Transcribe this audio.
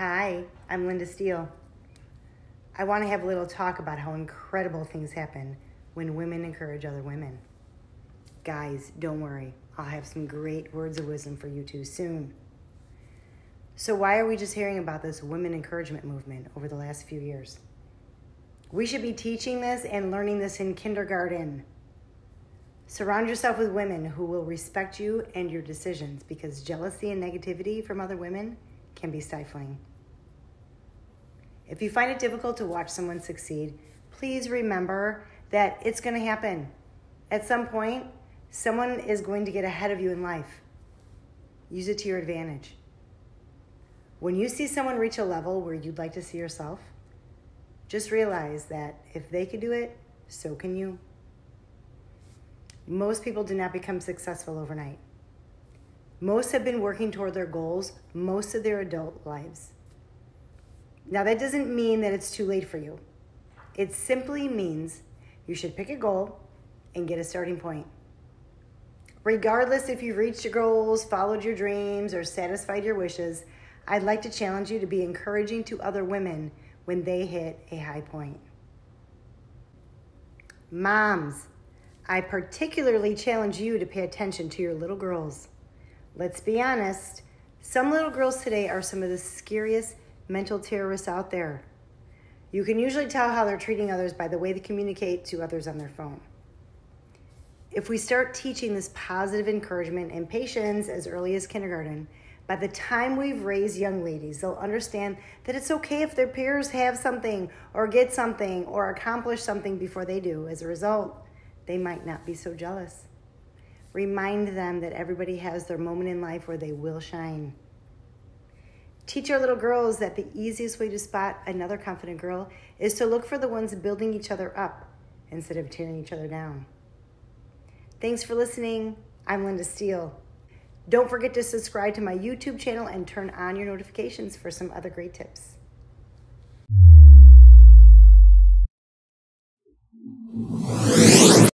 Hi, I'm Linda Steele. I want to have a little talk about how incredible things happen when women encourage other women. Guys, don't worry, I'll have some great words of wisdom for you too soon. So, why are we just hearing about this women encouragement movement over the last few years? We should be teaching this and learning this in kindergarten. Surround yourself with women who will respect you and your decisions because jealousy and negativity from other women can be stifling. If you find it difficult to watch someone succeed, please remember that it's going to happen. At some point, someone is going to get ahead of you in life. Use it to your advantage. When you see someone reach a level where you'd like to see yourself, just realize that if they can do it, so can you. Most people do not become successful overnight. Most have been working toward their goals most of their adult lives. Now, that doesn't mean that it's too late for you. It simply means you should pick a goal and get a starting point. Regardless if you've reached your goals, followed your dreams, or satisfied your wishes, I'd like to challenge you to be encouraging to other women when they hit a high point. Moms, I particularly challenge you to pay attention to your little girls. Let's be honest, some little girls today are some of the scariest mental terrorists out there. You can usually tell how they're treating others by the way they communicate to others on their phone. If we start teaching this positive encouragement and patience as early as kindergarten, by the time we've raised young ladies, they'll understand that it's okay if their peers have something or get something or accomplish something before they do. As a result, they might not be so jealous. Remind them that everybody has their moment in life where they will shine. Teach our little girls that the easiest way to spot another confident girl is to look for the ones building each other up instead of tearing each other down. Thanks for listening. I'm Linda Steele. Don't forget to subscribe to my YouTube channel and turn on your notifications for some other great tips.